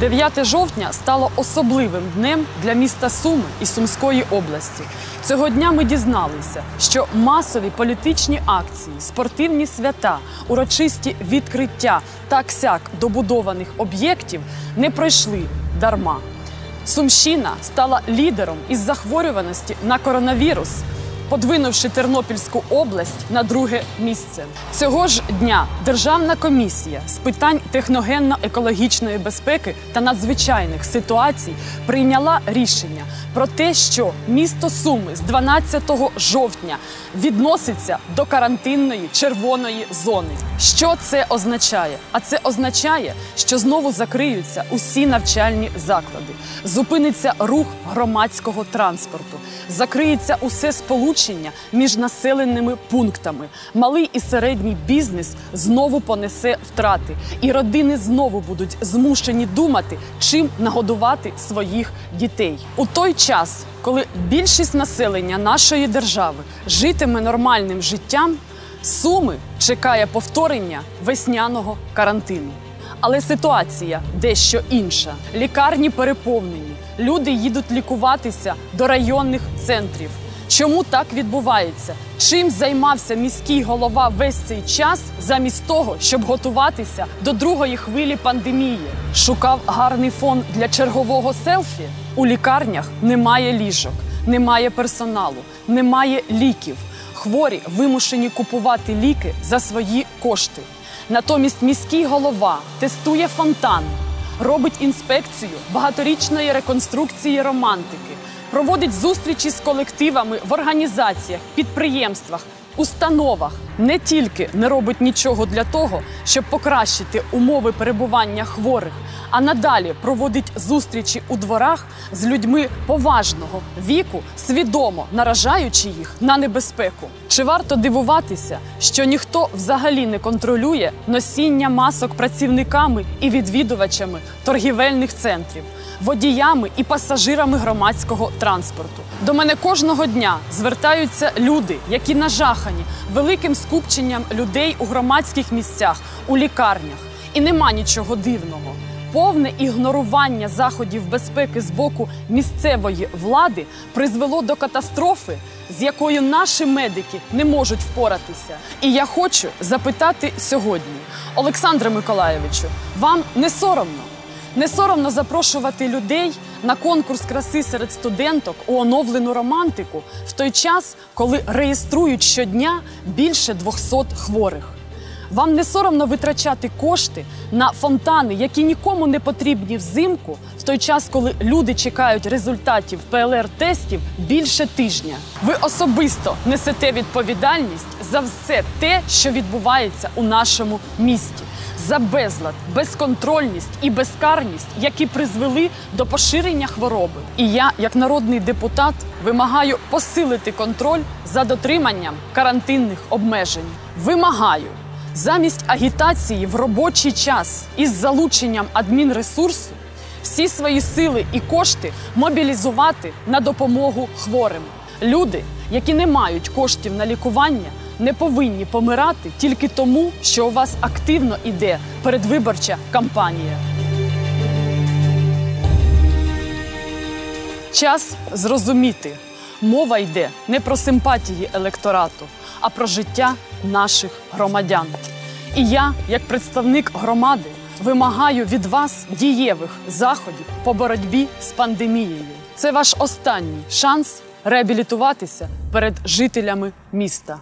9 жовтня стало особливим днем для міста Суми і Сумської області. Цього дня ми дізналися, що масові політичні акції, спортивні свята, урочисті відкриття так сяк добудованих об'єктів не пройшли дарма. Сумщина стала лідером із захворюваності на коронавірус, подвинувши Тернопільську область на друге місце. Цього ж дня Державна комісія з питань техногенно-екологічної безпеки та надзвичайних ситуацій прийняла рішення про те, що місто Суми з 12 жовтня відноситься до карантинної червоної зони. Що це означає? А це означає, що знову закриються усі навчальні заклади, зупиниться рух громадського транспорту, закриється усе сполучення між населеними пунктами. Малий і середній бізнес знову понесе втрати, і родини знову будуть змушені думати, чим нагодувати своїх дітей у той час, коли більшість населення нашої держави житиме нормальним життям. Суми чекає повторення весняного карантину. Але ситуація дещо інша. Лікарні переповнені, люди їдуть лікуватися до районних центрів. Чому так відбувається? Чим займався міський голова весь цей час, замість того, щоб готуватися до другої хвилі пандемії? Шукав гарний фон для чергового селфі. У лікарнях немає ліжок, немає персоналу, немає ліків. Хворі вимушені купувати ліки за свої кошти. Натомість міський голова тестує фонтан, робить інспекцію багаторічної реконструкції романтики, проводить зустрічі з колективами в організаціях, підприємствах, установах. Не тільки не робить нічого для того, щоб покращити умови перебування хворих, а надалі проводить зустрічі у дворах з людьми поважного віку, свідомо наражаючи їх на небезпеку. Чи варто дивуватися, що ніхто взагалі не контролює носіння масок працівниками і відвідувачами торгівельних центрів, водіями і пасажирами громадського транспорту? До мене кожного дня звертаються люди, які нажахані великим скупченням людей у громадських місцях, у лікарнях. І нема нічого дивного. Повне ігнорування заходів безпеки з боку місцевої влади призвело до катастрофи, з якою наші медики не можуть впоратися. І я хочу запитати сьогодні, Олександре Миколаєвичу, вам не соромно? Не соромно запрошувати людей на конкурс краси серед студенток у оновлену романтику в той час, коли реєструють щодня більше 200 хворих. Вам не соромно витрачати кошти на фонтани, які нікому не потрібні взимку, в той час, коли люди чекають результатів ПЛР-тестів більше тижня. Ви особисто несете відповідальність за все те, що відбувається у нашому місті. За безлад, безконтрольність і безкарність, які призвели до поширення хвороби. І я, як народний депутат, вимагаю посилити контроль за дотриманням карантинних обмежень. Вимагаю замість агітації в робочий час із залученням адмінресурсу всі свої сили і кошти мобілізувати на допомогу хворим. Люди, які не мають коштів на лікування, не повинні помирати тільки тому, що у вас активно іде передвиборча кампанія. Час зрозуміти, мова йде не про симпатії електорату, а про життя наших громадян. І я, як представник громади, вимагаю від вас дієвих заходів по боротьбі з пандемією. Це ваш останній шанс реабілітуватися перед жителями міста.